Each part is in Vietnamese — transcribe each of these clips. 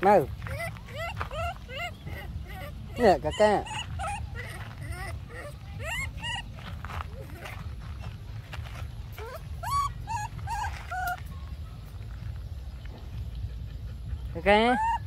mau. Nè cả ca. Cả ca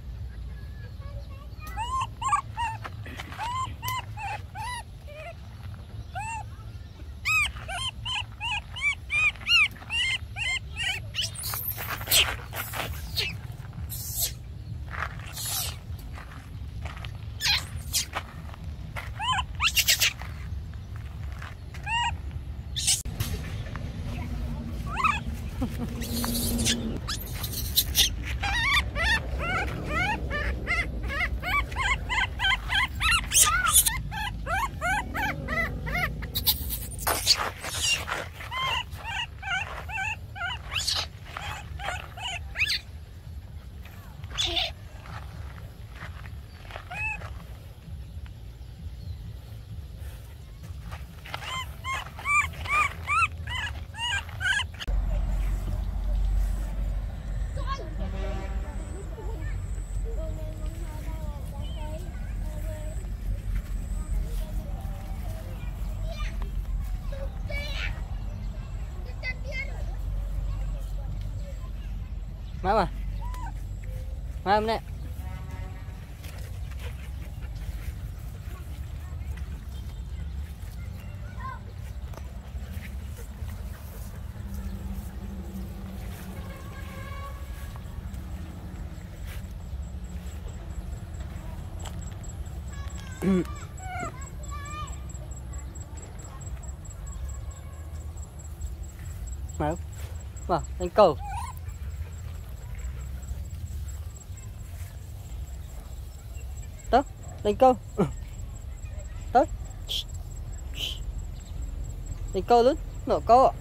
Má mà Má em nè Mm-hmm. Vâng, thành cầu. Lên câu. Tới. Lên câu luôn nổ câu ạ.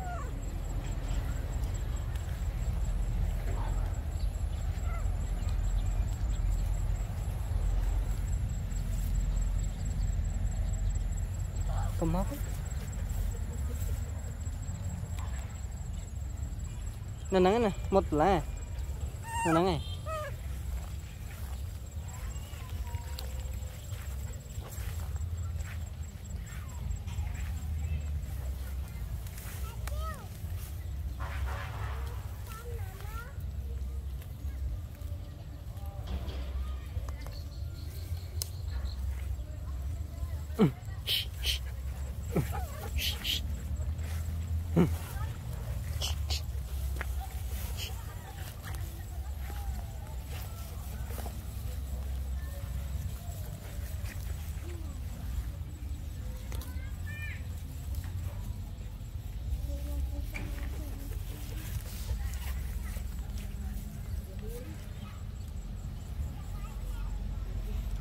Cầm móc nó nắng này, một lá nó nắng này.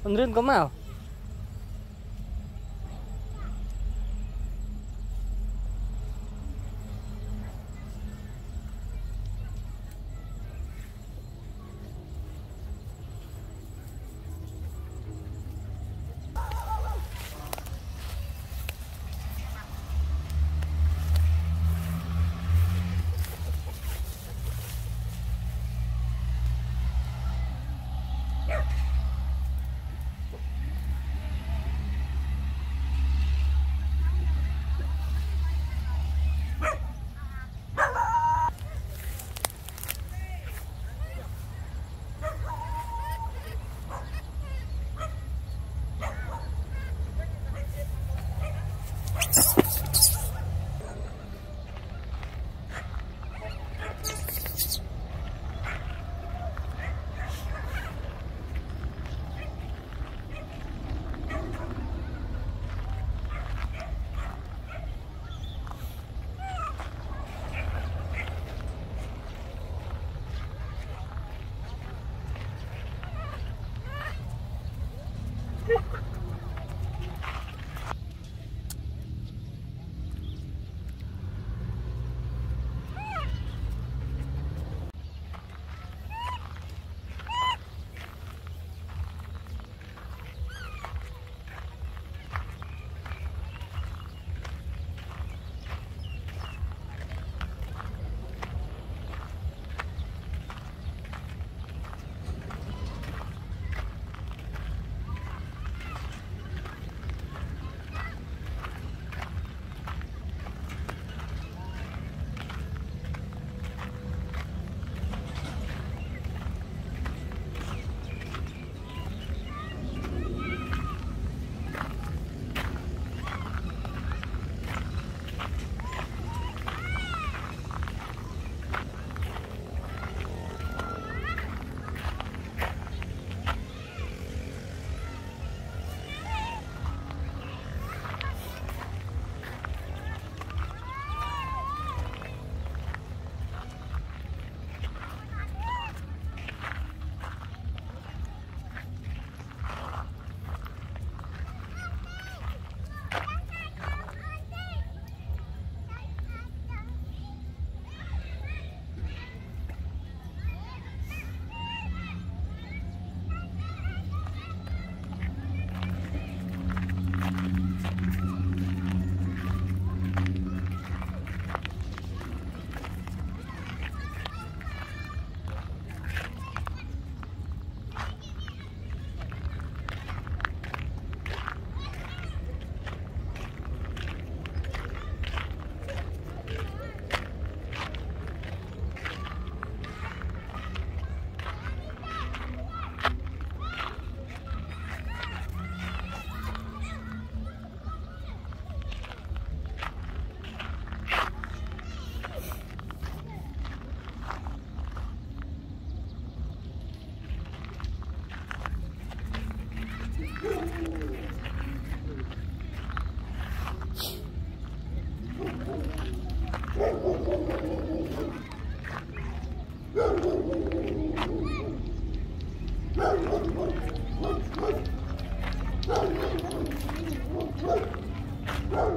Angrin có màu Yeah.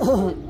Oh.